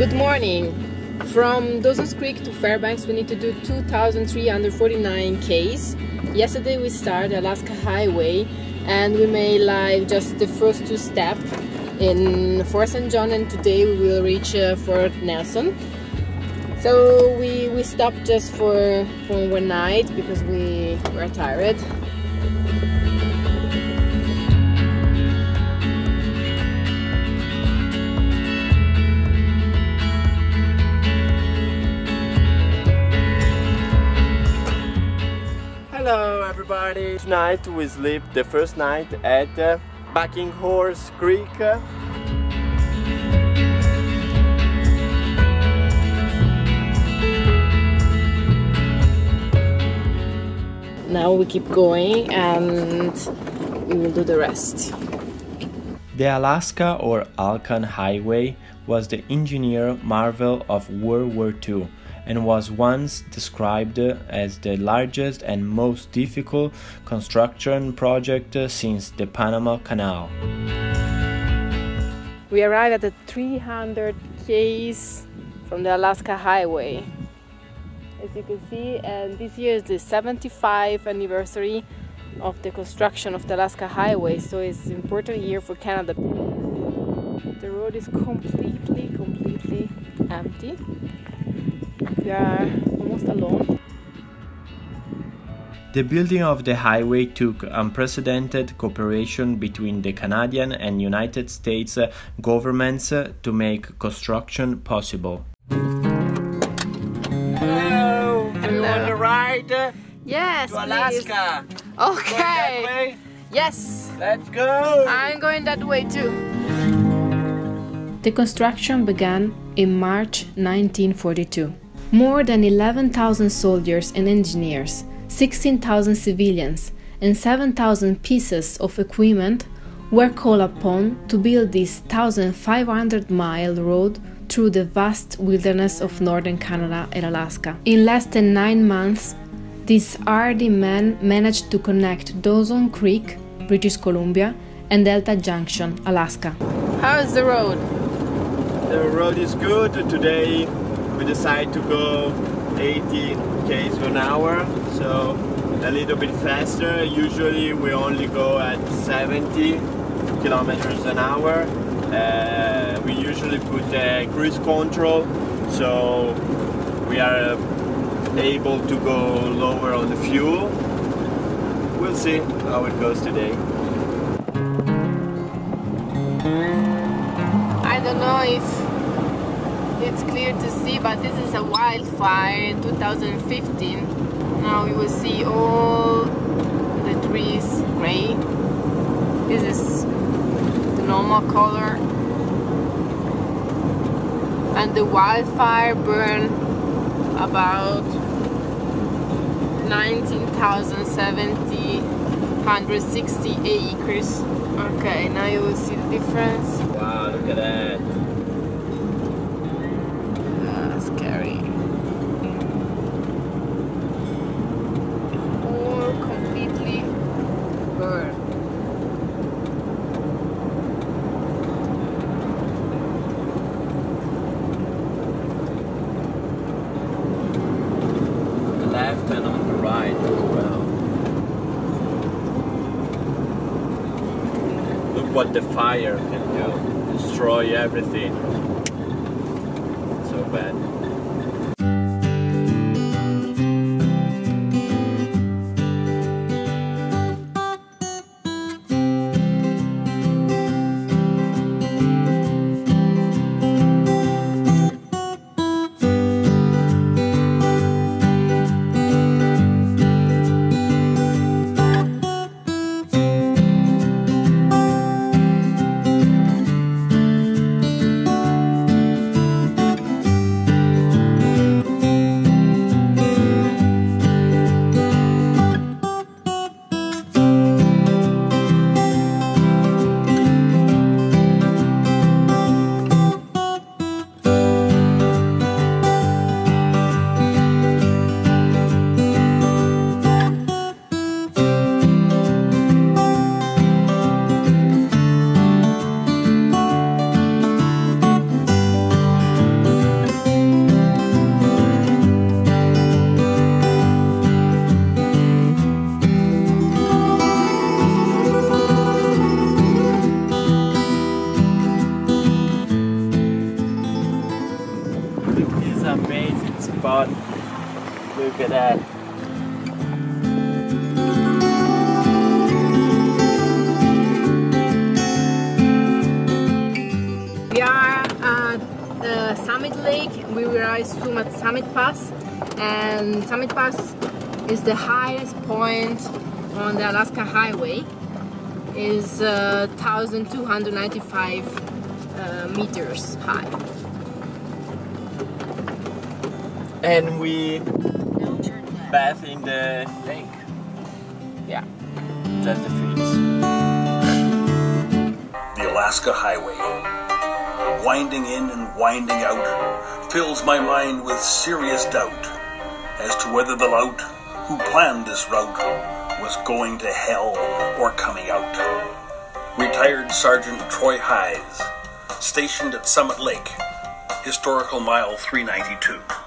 Good morning. From Dawson's Creek to Fairbanks, we need to do 2,349 Ks. Yesterday we started Alaska Highway and we made like just the first two steps in Fort St. John and today we will reach uh, Fort Nelson. So we, we stopped just for, for one night because we were tired everybody! Tonight we sleep the first night at uh, Buckinghorse Creek. Now we keep going and we will do the rest. The Alaska or Alcan Highway was the engineer marvel of World War II and was once described as the largest and most difficult construction project since the Panama Canal. We arrived at the 300 Ks from the Alaska Highway. As you can see, and this year is the 75th anniversary of the construction of the Alaska Highway, so it's an important year for Canada. The road is completely, completely empty we are almost alone. The building of the highway took unprecedented cooperation between the Canadian and United States governments to make construction possible. Hello! Do you want to ride yes, to Alaska? Please. Okay. Yes. Let's go. I'm going that way too. The construction began in March 1942. More than 11,000 soldiers and engineers, 16,000 civilians, and 7,000 pieces of equipment were called upon to build this 1,500 mile road through the vast wilderness of northern Canada and Alaska. In less than nine months, these hardy men managed to connect Dawson Creek, British Columbia, and Delta Junction, Alaska. How is the road? The road is good. Today we decide to go 80 k's an hour so a little bit faster. Usually we only go at 70 kilometers an hour. Uh, we usually put a cruise control so we are able to go lower on the fuel. We'll see how it goes today. I don't know if it's clear to see but this is a wildfire in 2015 now you will see all the trees gray. This is the normal color. And the wildfire burned about 19,070 160 acres. Okay now you will see the difference. Wow look at that what the fire can do. Destroy everything. So bad. Spot. Look at that. We are at uh, Summit Lake. We will swim at Summit Pass, and Summit Pass is the highest point on the Alaska Highway. is uh, 1,295 uh, meters high. And we bath in the lake. Yeah. Just the feet. The Alaska Highway, winding in and winding out, fills my mind with serious doubt as to whether the lout who planned this route was going to hell or coming out. Retired Sergeant Troy Hayes, stationed at Summit Lake, historical mile 392.